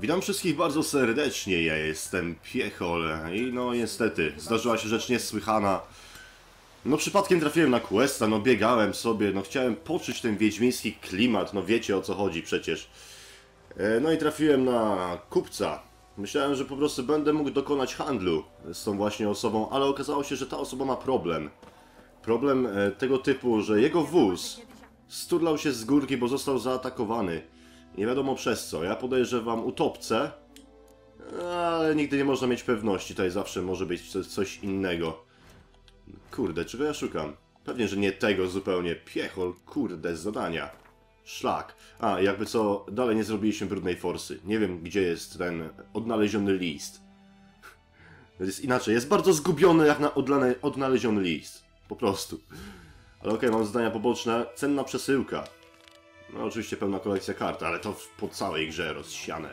Witam wszystkich bardzo serdecznie, ja jestem Piechol i no niestety, zdarzyła się rzecz niesłychana. No przypadkiem trafiłem na questa, no biegałem sobie, no chciałem poczuć ten wiedźmiński klimat, no wiecie o co chodzi przecież. E, No i trafiłem na kupca. Myślałem, że po prostu będę mógł dokonać handlu z tą właśnie osobą, ale okazało się, że ta osoba ma problem. Problem e, tego typu, że jego wóz sturlał się z górki, bo został zaatakowany. Nie wiadomo przez co. Ja podejrzewam utopcę, ale nigdy nie można mieć pewności. Tutaj zawsze może być co- coś innego. Kurde, czego ja szukam? Pewnie, że nie tego zupełnie. Piechol, kurde, zadania. Szlak. A, jakby co, dalej nie zrobiliśmy brudnej forsy. Nie wiem, gdzie jest ten odnaleziony list. Jest inaczej, jest bardzo zgubiony jak na odnaleziony list. Po prostu. Ale okej, mam zadania poboczne. Cenna przesyłka. No oczywiście pełna kolekcja kart, ale to po całej grze rozsiane.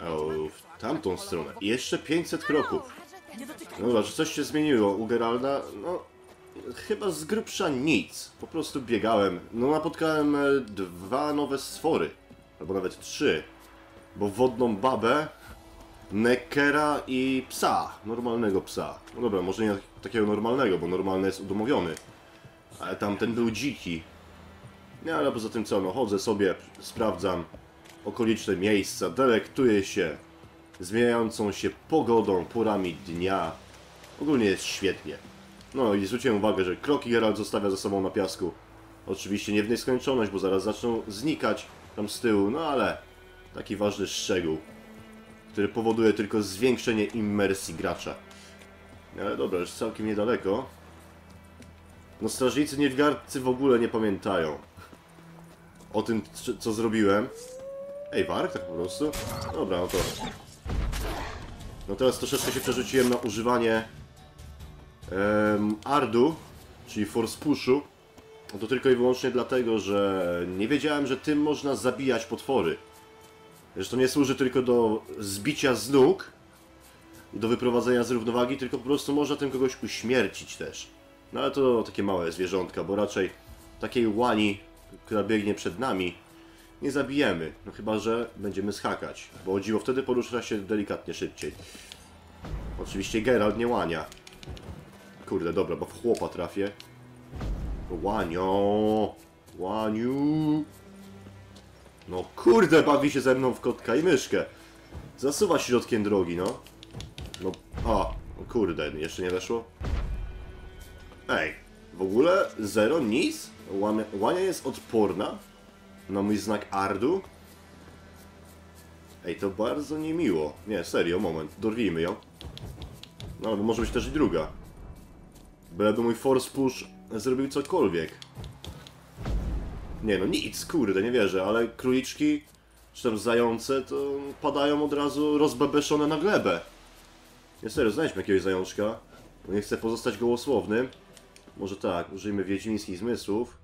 O, w tamtą stronę. I jeszcze 500 kroków. No dobra, czy coś się zmieniło u Geralda? No, chyba z grubsza nic. Po prostu biegałem. No napotkałem e, dwa nowe stwory. Albo nawet trzy. Bo wodną babę, Neckera i psa. Normalnego psa. No dobra, może nie takiego normalnego, bo normalny jest udomowiony. Ale tamten był dziki. Nie, ale poza tym co, no chodzę sobie, sprawdzam okoliczne miejsca, delektuję się zmieniającą się pogodą, porami dnia. Ogólnie jest świetnie. No i zwróciłem uwagę, że kroki Geralt zostawia za sobą na piasku. Oczywiście nie w nieskończoność, bo zaraz zaczną znikać tam z tyłu, no ale taki ważny szczegół, który powoduje tylko zwiększenie immersji gracza. Ale dobra, już całkiem niedaleko. No strażnicy Nilfgaardcy w ogóle nie pamiętają o tym, co zrobiłem. Ej, wark tak po prostu? Dobra, no to... No teraz troszeczkę się przerzuciłem na używanie em, Ardu, czyli Force Pushu. No to tylko i wyłącznie dlatego, że nie wiedziałem, że tym można zabijać potwory. To nie służy tylko do zbicia z nóg i do wyprowadzenia z równowagi, tylko po prostu można tym kogoś uśmiercić też. No ale to takie małe zwierzątka, bo raczej takiej łani, która biegnie przed nami, nie zabijemy. No chyba, że będziemy skakać, bo dziwo wtedy porusza się delikatnie szybciej. Oczywiście Geralt nie łania. Kurde, dobra, bo w chłopa trafię. Łanio! Łaniu! No kurde, bawi się ze mną w kotka i myszkę. Zasuwa środkiem drogi, no. No, a, kurde, jeszcze nie weszło? Ej, w ogóle zero, nic? Łania jest odporna na mój znak Ardu? Ej, to bardzo niemiło. Nie, serio, moment, dorwijmy ją. No, ale może być też i druga. Byleby mój force push zrobił cokolwiek. Nie no, nic, kurde, nie wierzę, ale króliczki, czy tam zające, to padają od razu rozbebeszone na glebę. Nie serio, znajdźmy jakiegoś zajączka. Nie chcę pozostać gołosłownym. Może tak, użyjmy wiedźmińskich zmysłów.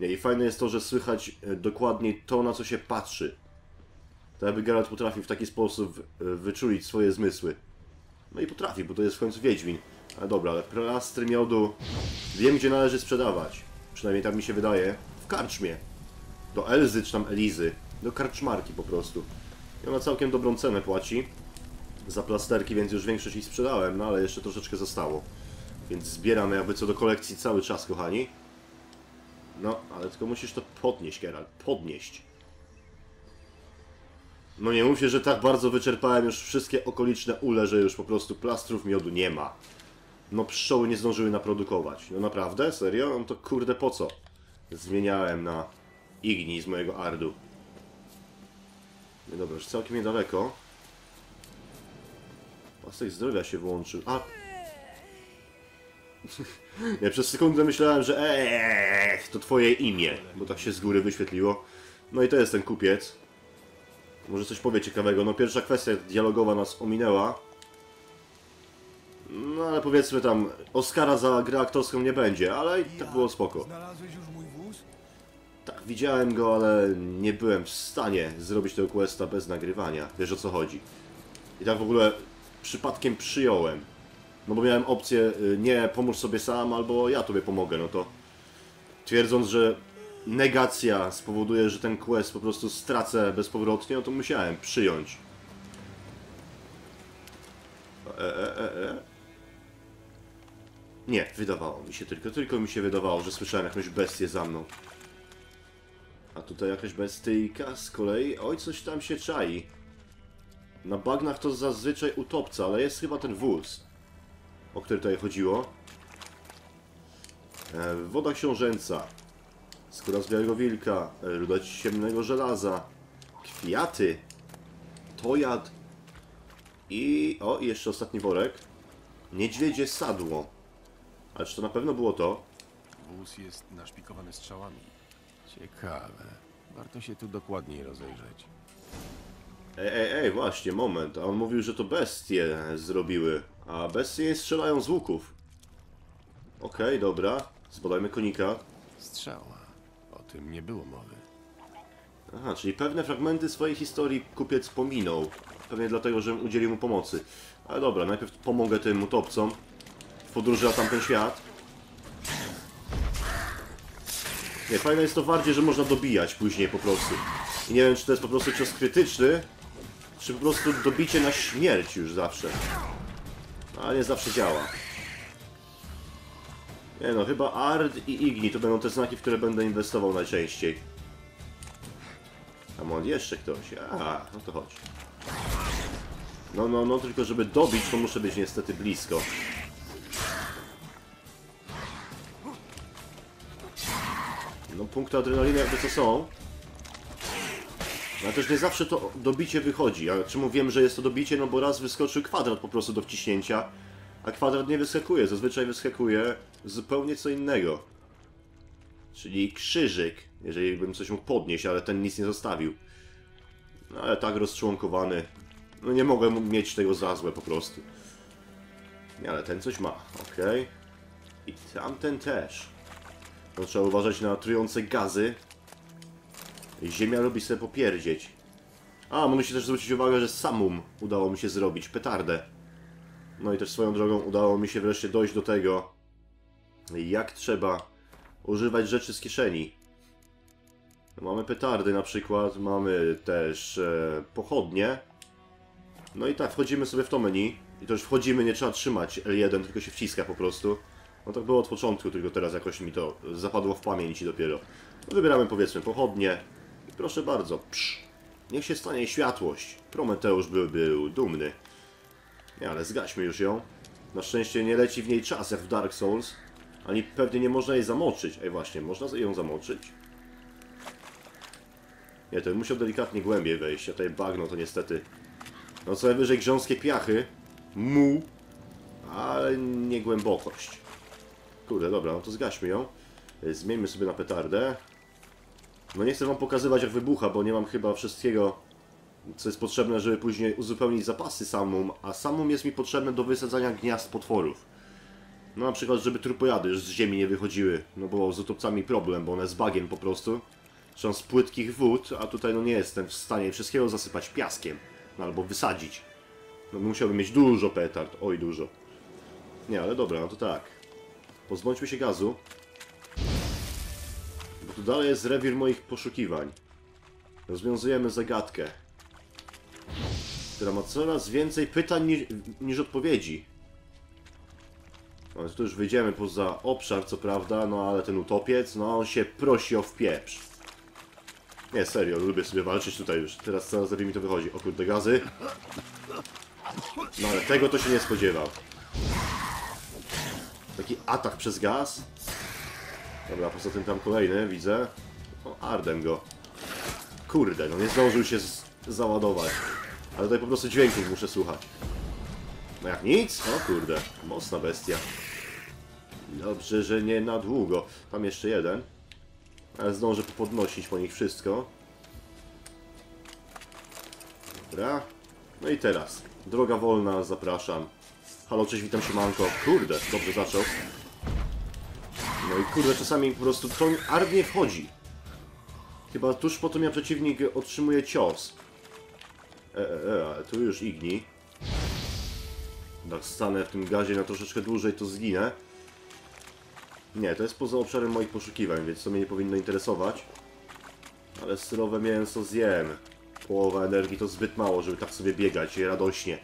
Nie, i fajne jest to, że słychać e, dokładnie to, na co się patrzy. Tak jakby Geralt potrafił w taki sposób e, wyczulić swoje zmysły. No i potrafi, bo to jest w końcu Wiedźmin. Ale dobra, ale plastry miodu wiem, gdzie należy sprzedawać. Przynajmniej tak mi się wydaje. W karczmie. Do Elzy czy tam Elizy. Do karczmarki po prostu. I ona całkiem dobrą cenę płaci. Za plasterki, więc już większość ich sprzedałem, no ale jeszcze troszeczkę zostało. Więc zbieramy jakby co do kolekcji cały czas, kochani. No, ale tylko musisz to podnieść, Geralt. Podnieść. No nie mówcie, że tak bardzo wyczerpałem już wszystkie okoliczne ule, że już po prostu plastrów miodu nie ma. No pszczoły nie zdążyły naprodukować. No naprawdę? Serio? No to kurde po co? Zmieniałem na Igni z mojego Ardu. No dobra, już całkiem niedaleko. Pasek zdrowia się włączył. A! Nie, przez sekundę myślałem, że eee, to twoje imię, bo tak się z góry wyświetliło. No i to jest ten kupiec. Może coś powie ciekawego. No pierwsza kwestia dialogowa nas ominęła. No ale powiedzmy tam, Oscara za grę aktorską nie będzie, ale i tak było spoko. Znalazłeś już mój wóz? Tak, widziałem go, ale nie byłem w stanie zrobić tego questa bez nagrywania. Wiesz o co chodzi. I tak w ogóle przypadkiem przyjąłem. No bo miałem opcję, y, nie, pomóż sobie sam, albo ja tobie pomogę, no to twierdząc, że negacja spowoduje, że ten quest po prostu stracę bezpowrotnie, no to musiałem przyjąć. E, e, e, e. Nie, wydawało mi się tylko, tylko mi się wydawało, że słyszałem jakąś bestię za mną. A tutaj jakaś bestyjka z kolei, oj coś tam się czai. Na bagnach to zazwyczaj utopca, ale jest chyba ten wóz, o który tutaj chodziło. E, woda książęca, skóra z białego wilka, e, ruda ciemnego żelaza, kwiaty, tojad i... o, i jeszcze ostatni worek. Niedźwiedzie sadło. Ale czy to na pewno było to? Wóz jest naszpikowany strzałami. Ciekawe. Warto się tu dokładniej rozejrzeć. Ej, ej, ej, właśnie, moment. A on mówił, że to bestie zrobiły. A bestie nie strzelają z łuków. Okej, dobra. Zbadajmy konika. Strzała. O tym nie było mowy. Aha, czyli pewne fragmenty swojej historii kupiec pominął. Pewnie dlatego, że udzielił mu pomocy. Ale dobra, najpierw pomogę tym utopcom w podróży na tamten świat. Nie, fajne jest to bardziej, że można dobijać później po prostu. I nie wiem, czy to jest po prostu cios krytyczny, czy po prostu dobicie na śmierć już zawsze. Ale nie zawsze działa. Nie no, chyba Ard i Igni to będą te znaki, w które będę inwestował najczęściej. A może jeszcze ktoś? A, no to chodź. No, no, no, tylko żeby dobić, to muszę być niestety blisko. No, punkty adrenaliny jakby co są. Ale też nie zawsze to dobicie wychodzi. A czemu wiem, że jest to dobicie? No bo raz wyskoczył kwadrat po prostu do wciśnięcia, a kwadrat nie wyskakuje. Zazwyczaj wyskakuje zupełnie co innego. Czyli krzyżyk, jeżeli bym coś mógł podnieść, ale ten nic nie zostawił. No ale tak rozczłonkowany. No nie mogę mu mieć tego za złe po prostu. Nie, ale ten coś ma, okej. I tamten też. No trzeba uważać na trujące gazy. Ziemia lubi sobie popierdzieć. A, mogę się też zwrócić uwagę, że samum udało mi się zrobić, petardę. No i też swoją drogą udało mi się wreszcie dojść do tego, jak trzeba używać rzeczy z kieszeni. Mamy petardy na przykład, mamy też e, pochodnie. No i tak, wchodzimy sobie w to menu. I to już wchodzimy, nie trzeba trzymać L1, tylko się wciska po prostu. No tak było od początku, tylko teraz jakoś mi to zapadło w pamięci dopiero. No wybieramy powiedzmy pochodnie. I proszę bardzo, psz, niech się stanie światłość. Prometeusz by był dumny. Nie, ale zgaśmy już ją. Na szczęście nie leci w niej czas jak w Dark Souls. Ani pewnie nie można jej zamoczyć. Ej właśnie, można ją zamoczyć? Nie, to musiał delikatnie głębiej wejść, a tutaj bagno to niestety... No co najwyżej grząskie piachy. Mu. Ale nie głębokość. Kurde, dobra, no to zgaśmy ją. Zmieńmy sobie na petardę. No nie chcę wam pokazywać jak wybucha, bo nie mam chyba wszystkiego, co jest potrzebne, żeby później uzupełnić zapasy samum, a samum jest mi potrzebne do wysadzania gniazd potworów. No na przykład, żeby trupojady z ziemi nie wychodziły, no bo z utopcami problem, bo one z bagiem po prostu. Są z płytkich wód, a tutaj no nie jestem w stanie wszystkiego zasypać piaskiem, no albo wysadzić. No musiałbym mieć dużo petard, oj dużo. Nie, ale dobra, no to tak. Pozbądźmy się gazu. Tu dalej jest rewir moich poszukiwań. Rozwiązujemy zagadkę. Która ma coraz więcej pytań niż, niż odpowiedzi. No tu już wyjdziemy poza obszar, co prawda, no ale ten utopiec, no on się prosi o wpieprz. Nie, serio, lubię sobie walczyć tutaj już. Teraz coraz lepiej mi to wychodzi. O kurde, gazy. No ale tego to się nie spodziewał. Taki atak przez gaz. Dobra, poza tym tam kolejny, widzę. O, Ardem go. Kurde, no nie zdążył się załadować. Ale tutaj po prostu dźwięków muszę słuchać. No jak nic? O kurde, mocna bestia. Dobrze, że nie na długo. Tam jeszcze jeden. Ale zdążę podnosić po nich wszystko. Dobra. No i teraz. Droga wolna, zapraszam. Halo, cześć, witam się manko. Kurde, dobrze zaczął. No i kurde, czasami po prostu to ard nie wchodzi. Chyba tuż po tym jak przeciwnik otrzymuje cios. E, e, e, tu już igni. Tak stanę w tym gazie na troszeczkę dłużej, to zginę. Nie, to jest poza obszarem moich poszukiwań, więc to mnie nie powinno interesować. Ale surowe mięso zjem. Połowa energii to zbyt mało, żeby tak sobie biegać radośnie.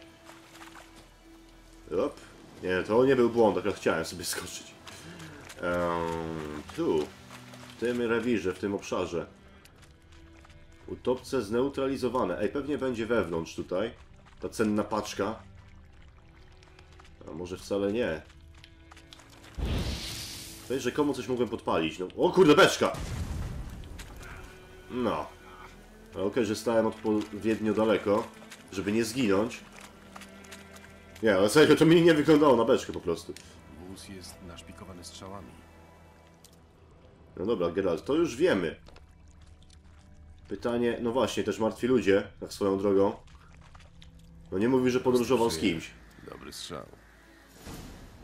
Op. Nie, to nie był błąd, akurat chciałem sobie skoczyć. Tu. W tym rewirze, w tym obszarze. Utopce zneutralizowane. Ej, pewnie będzie wewnątrz tutaj. Ta cenna paczka. A może wcale nie. Weź, że komu coś mogłem podpalić. No. O kurde, beczka! No. Okej, że stałem odpowiednio daleko, żeby nie zginąć. Nie, ale serio, to mi nie wyglądało na beczkę po prostu. Wóz jest naszpikowany strzałami. No dobra, Geralt, to już wiemy. Pytanie, no właśnie, też martwi ludzie, tak swoją drogą. No nie mówi, że podróżował z kimś. Dobry strzał.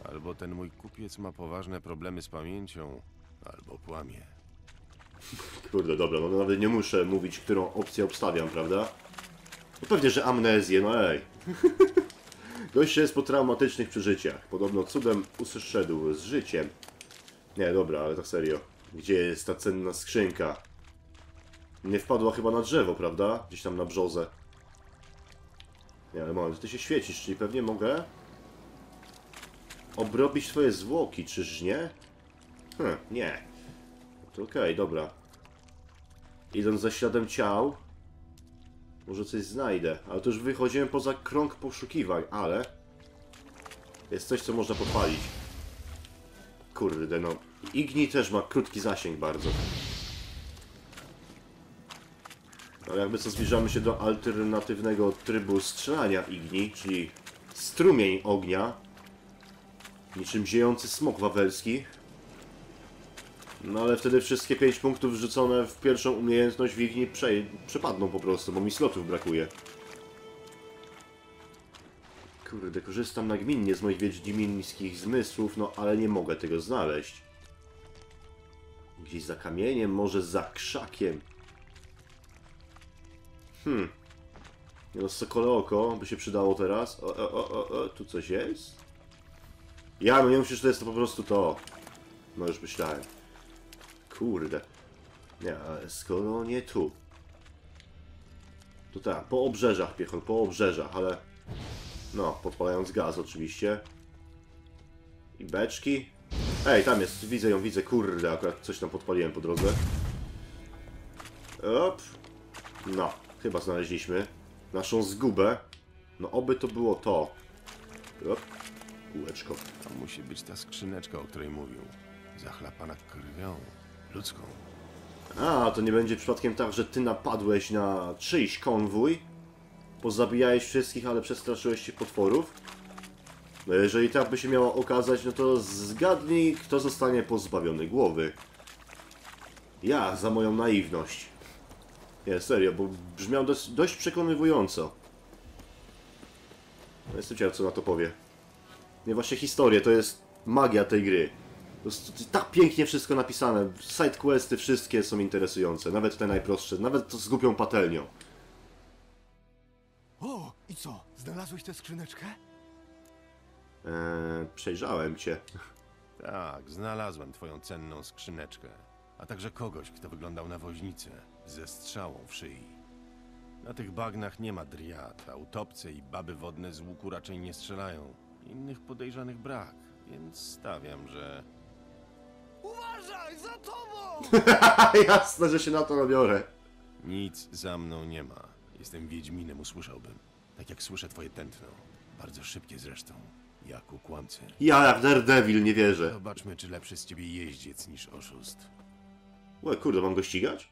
Albo ten mój kupiec ma poważne problemy z pamięcią, albo kłamie. Kurde, dobra, no nawet nie muszę mówić, którą opcję obstawiam, prawda? No pewnie, że amnezję, no ej. Gość jest po traumatycznych przeżyciach. Podobno cudem uszedł z życiem. Nie, dobra, ale tak serio. Gdzie jest ta cenna skrzynka? Nie wpadła chyba na drzewo, prawda? Gdzieś tam na brzozę. Nie, ale moment, ty się świecisz, czyli pewnie mogę obrobić twoje zwłoki, czyż nie? Hm, nie. To okej, dobra. Idąc za śladem ciał, może coś znajdę. Ale to już wychodziłem poza krąg poszukiwań, ale... Jest coś, co można podpalić. Kurde, no. Igni też ma krótki zasięg bardzo. Ale jakby co zbliżamy się do alternatywnego trybu strzelania Igni, czyli strumień ognia. Niczym ziejący smok wawelski. No ale wtedy wszystkie 5 punktów wrzucone w pierwszą umiejętność w Igni prze przepadną po prostu, bo mi slotów brakuje. Kurde, korzystam nagminnie z moich wiedźmińskich zmysłów, no ale nie mogę tego znaleźć. Gdzieś za kamieniem, może za krzakiem. Hmm. No, sokole oko by się przydało teraz. O, o, o, o, o, tu coś jest? Ja, no nie myślę, że to jest to po prostu to. No już myślałem. Kurde. Nie, ale skoro nie tu. To tak, po obrzeżach, piechol, po obrzeżach, ale... No, podpalając gaz oczywiście. I beczki. Ej, tam jest, widzę ją, widzę, kurde, akurat coś tam podpaliłem po drodze. Op. No, chyba znaleźliśmy naszą zgubę. No, oby to było to. Op. Kółeczko. To musi być ta skrzyneczka, o której mówił. Zachlapana krwią. Ludzką. A, to nie będzie przypadkiem tak, że ty napadłeś na czyjś konwój, pozabijałeś wszystkich, ale przestraszyłeś się potworów? No jeżeli tak by się miało okazać, no to zgadnij, kto zostanie pozbawiony głowy. Ja, za moją naiwność. Nie, serio, bo brzmiał dość, dość przekonywująco. No jestem ciekaw, co na to powie. Nie, właśnie historia, to jest magia tej gry. Prostu tak pięknie wszystko napisane. Sidequesty wszystkie są interesujące. Nawet te najprostsze. Nawet to z głupią patelnią. O, i co? Znalazłeś tę skrzyneczkę? Eee, przejrzałem cię. Tak, znalazłem twoją cenną skrzyneczkę. A także kogoś, kto wyglądał na woźnicę. Ze strzałą w szyi. Na tych bagnach nie ma driad, a utopce i baby wodne z łuku raczej nie strzelają. Innych podejrzanych brak, więc stawiam, że... Uważaj, za tobą! Jasne, że się na to nabiorę. Nic za mną nie ma. Jestem Wiedźminem, usłyszałbym. Tak jak słyszę twoje tętno. Bardzo szybkie zresztą. Jak u kłamcy. Ja jak Daredevil nie wierzę. Zobaczmy, czy lepszy z ciebie jeździec niż oszust. Łe, kurde, mam go ścigać?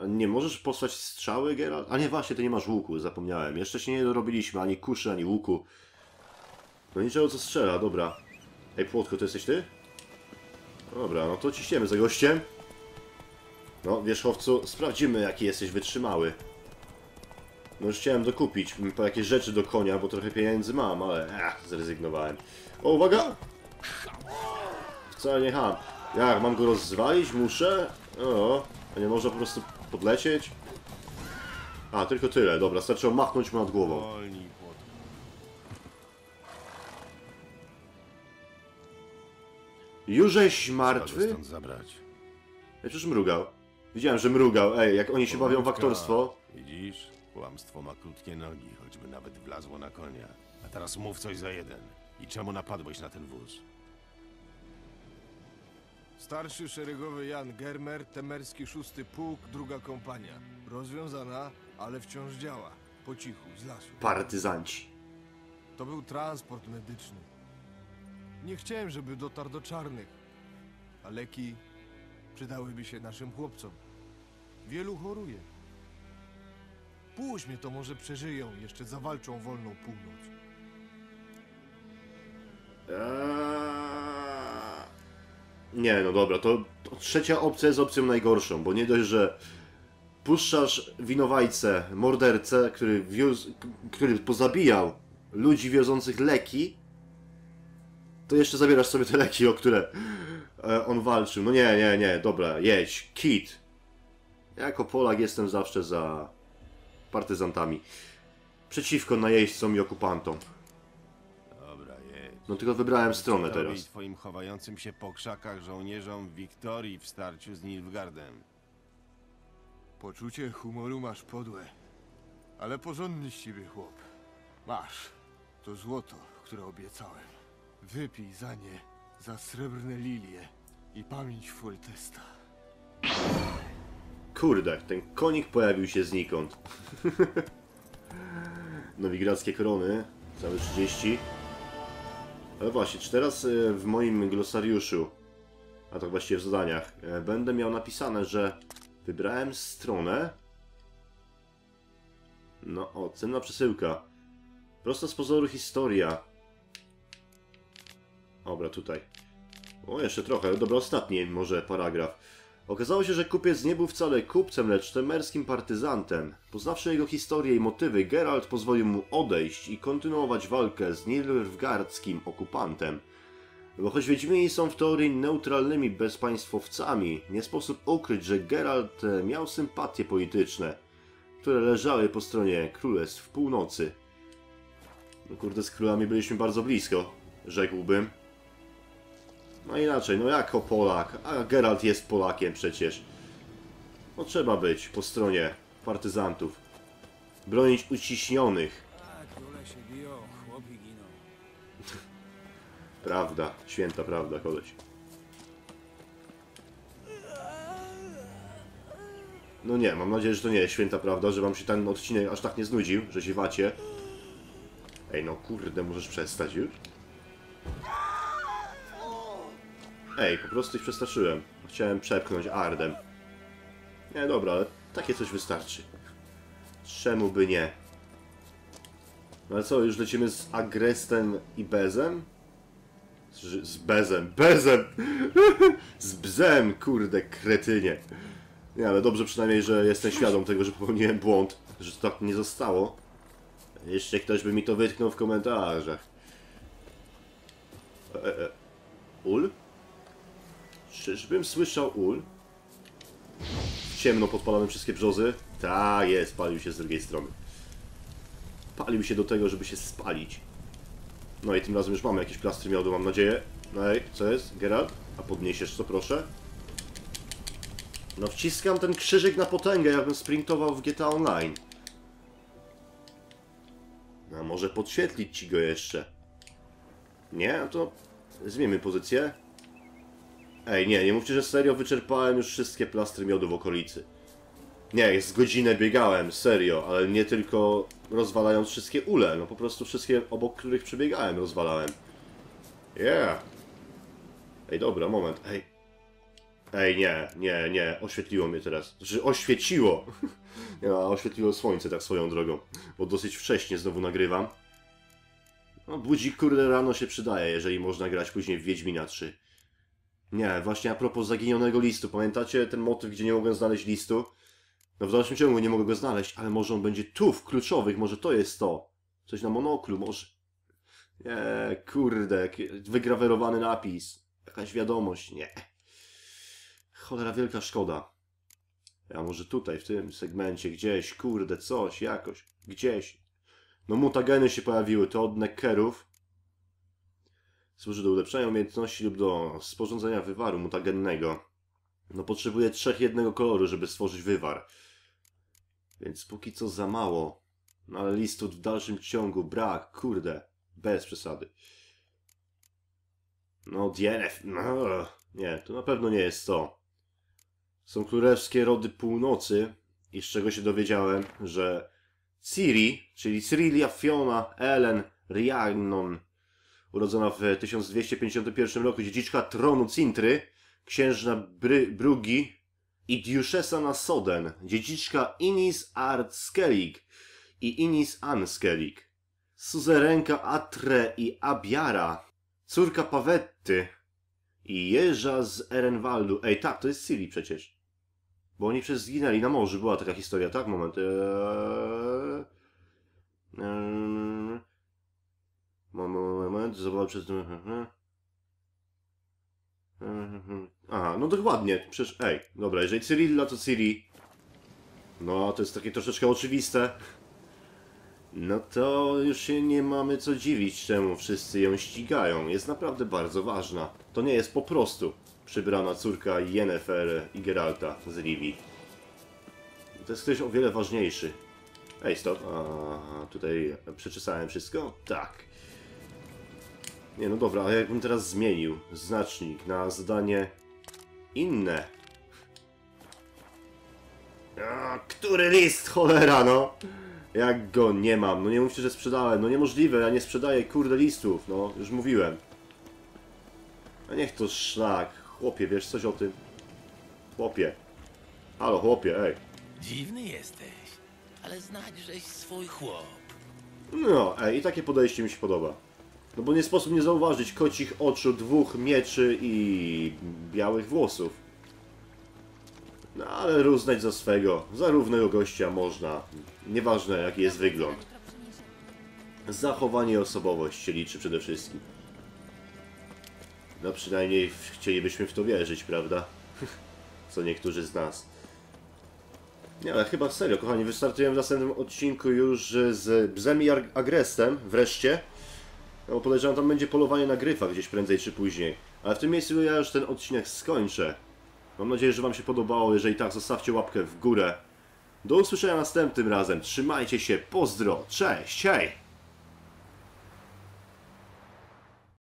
A nie możesz posłać strzały, Geralt? A nie, właśnie, ty nie masz łuku, zapomniałem. Jeszcze się nie dorobiliśmy ani kuszy, ani łuku. No niczego co strzela, dobra. Ej, Płotko, to jesteś ty? Dobra, no to ciśniemy za gościem. No, wierzchowcu, sprawdzimy, jaki jesteś wytrzymały. No już chciałem dokupić po jakieś rzeczy do konia, bo trochę pieniędzy mam, ale ech, zrezygnowałem. O, uwaga! Wcale nie ham. Jak, mam go rozwalić? Muszę? O, a nie można po prostu podlecieć? A, tylko tyle, dobra, starczy machnąć mu nad głową. Jużeś martwy? stąd zabrać. Ja przecież mrugał. Widziałem, że mrugał. Ej, jak oni się bawią w aktorstwo. Widzisz? Kłamstwo ma krótkie nogi, choćby nawet wlazło na konia. A teraz mów coś za jeden. I czemu napadłeś na ten wóz? Starszy szeregowy Jan Germer, temerski szósty pułk, druga kompania. Rozwiązana, ale wciąż działa. Po cichu, z lasu. Partyzanci. To był transport medyczny. Nie chciałem, żeby dotarł do czarnych. A leki przydałyby się naszym chłopcom. Wielu choruje. Puść mnie, to może przeżyją, jeszcze zawalczą wolną północ. Eee... Nie, no dobra, to, to trzecia opcja jest opcją najgorszą, bo nie dość, że puszczasz winowajcę, mordercę, który, wiózł, który pozabijał ludzi wiozących leki, to jeszcze zabierasz sobie te leki, o które e, on walczył. No nie, nie, nie, dobra, jedź, kit. Jako Polak jestem zawsze za partyzantami. Przeciwko najeźdźcom i okupantom. Dobra, jedź. No tylko wybrałem stronę teraz. twoim chowającym się po krzakach żołnierzom Wiktorii w starciu z Nilfgaardem. Poczucie humoru masz podłe, ale porządny z ciebie chłop. Masz, to złoto, które obiecałem. Wypij za nie, za srebrne lilie i pamięć Foltesta. Kurde, ten konik pojawił się znikąd. Nowigradzkie korony, całe 30. Ale właśnie, czy teraz e, w moim glosariuszu, a to właściwie w zadaniach, e, będę miał napisane, że wybrałem stronę. No, o, cenna przesyłka. Prosta z pozoru historia. Dobra, tutaj. O, jeszcze trochę. Dobra, ostatni może paragraf. Okazało się, że kupiec nie był wcale kupcem, lecz temerskim partyzantem. Poznawszy jego historię i motywy, Geralt pozwolił mu odejść i kontynuować walkę z nilfgaardzkim okupantem. Bo choć Wiedźmini są w teorii neutralnymi bezpaństwowcami, nie sposób ukryć, że Geralt e, miał sympatie polityczne, które leżały po stronie Królestw Północy. No kurde, z królami byliśmy bardzo blisko, rzekłbym. No inaczej, no jako Polak, a Geralt jest Polakiem przecież. No trzeba być po stronie partyzantów. Bronić uciśnionych. Prawda, święta prawda, koleś. No nie, mam nadzieję, że to nie jest święta prawda, że wam się ten odcinek aż tak nie znudził, że się wacie. Ej, no kurde, możesz przestać już? Ej, po prostu ich przestraszyłem. Chciałem przepchnąć Ardem. Nie, dobra, ale takie coś wystarczy. Czemu by nie? No ale co, już lecimy z Agrestem i Bezem? Z, z Bezem, Bezem! z Bzem, kurde, kretynie. Nie, ale dobrze przynajmniej, że jestem świadom tego, że popełniłem błąd, że to tak nie zostało. Jeszcze ktoś by mi to wytknął w komentarzach. E, e, e. Ul? Czyżbym słyszał ul? Ciemno podpalamy wszystkie brzozy? Tak jest, palił się z drugiej strony. Palił się do tego, żeby się spalić. No i tym razem już mamy jakieś plastry miodu, mam nadzieję. No ej, co jest? Geralt? A podniesiesz co, proszę? No wciskam ten krzyżyk na potęgę, jakbym sprintował w GTA Online. A może podświetlić ci go jeszcze? Nie? No to zmieńmy pozycję. Ej, nie, nie mówcie, że serio wyczerpałem już wszystkie plastry miodu w okolicy. Nie, z godzinę biegałem, serio, ale nie tylko rozwalając wszystkie ule, no po prostu wszystkie, obok których przebiegałem, rozwalałem. Yeah. Ej, dobra, moment, ej. Ej, nie, nie, nie, oświetliło mnie teraz. Znaczy, oświeciło! nie, a oświetliło słońce tak swoją drogą, bo dosyć wcześnie znowu nagrywam. No, budzik kurde rano się przydaje, jeżeli można grać później w Wiedźmina 3. Nie, właśnie a propos zaginionego listu, pamiętacie ten motyw, gdzie nie mogłem znaleźć listu? No w dalszym ciągu nie mogę go znaleźć, ale może on będzie tu, w kluczowych, może to jest to. Coś na monoklu, może... Nie, kurde, wygrawerowany napis. Jakaś wiadomość, nie. Cholera wielka szkoda. A może tutaj, w tym segmencie, gdzieś, kurde, coś, jakoś, gdzieś. No mutageny się pojawiły, to od neckerów. Służy do ulepszenia umiejętności lub do sporządzenia wywaru mutagennego. No potrzebuję trzech jednego koloru, żeby stworzyć wywar. Więc póki co za mało. No ale listów w dalszym ciągu brak, kurde. Bez przesady. No DNF, no nie, to na pewno nie jest to. Są królewskie rody północy i z czego się dowiedziałem, że Ciri, czyli Cyrilia Fiona Ellen Rhiannon, urodzona w 1251 roku, dziedziczka tronu Cintry, księżna Bry Brugi i Diuszesa na Soden, dziedziczka Inis Art Skellig i Inis Ann Skellig, suzerenka Atre i Abiara, córka Pawetty i Jeża z Erenwaldu. Ej, tak, to jest Ciri przecież. Bo oni przecież zginęli na morzu. Była taka historia, tak? Moment. Eee... Eee... Moment, moment, zobacz przez... Aha, no dokładnie. Przecież, ej, dobra, jeżeli Cyrilla to Ciri, no to jest takie troszeczkę oczywiste, no to już się nie mamy co dziwić, czemu wszyscy ją ścigają. Jest naprawdę bardzo ważna. To nie jest po prostu przybrana córka Yennefer i Geralta z Rivii. To jest ktoś o wiele ważniejszy. Ej, stop. A, tutaj przeczesałem wszystko? Tak. Nie, no dobra, ale jakbym teraz zmienił znacznik na zadanie inne. A, który list, cholera, no! Jak go nie mam? No nie mówcie, że sprzedałem. No niemożliwe, ja nie sprzedaję kurde listów, no, już mówiłem. A niech to szlak. Chłopie, wiesz coś o tym? Chłopie. Halo, chłopie, ej. Dziwny jesteś, ale znać żeś swój chłop. No, ej, i takie podejście mi się podoba. No bo nie sposób nie zauważyć kocich oczu, dwóch mieczy i białych włosów. No ale uznać za swego. Za równego gościa można. Nieważne jaki jest wygląd. Zachowanie i osobowość się liczy przede wszystkim. No przynajmniej chcielibyśmy w to wierzyć, prawda? Co niektórzy z nas. Nie, ale chyba serio, kochani, wystartujemy w następnym odcinku już z Bzem i Ag- Agrestem, wreszcie. Bo podejrzewam, tam będzie polowanie na gryfa gdzieś prędzej czy później. Ale w tym miejscu ja już ten odcinek skończę. Mam nadzieję, że Wam się podobało. Jeżeli tak, zostawcie łapkę w górę. Do usłyszenia następnym razem. Trzymajcie się, pozdro, cześć, hej!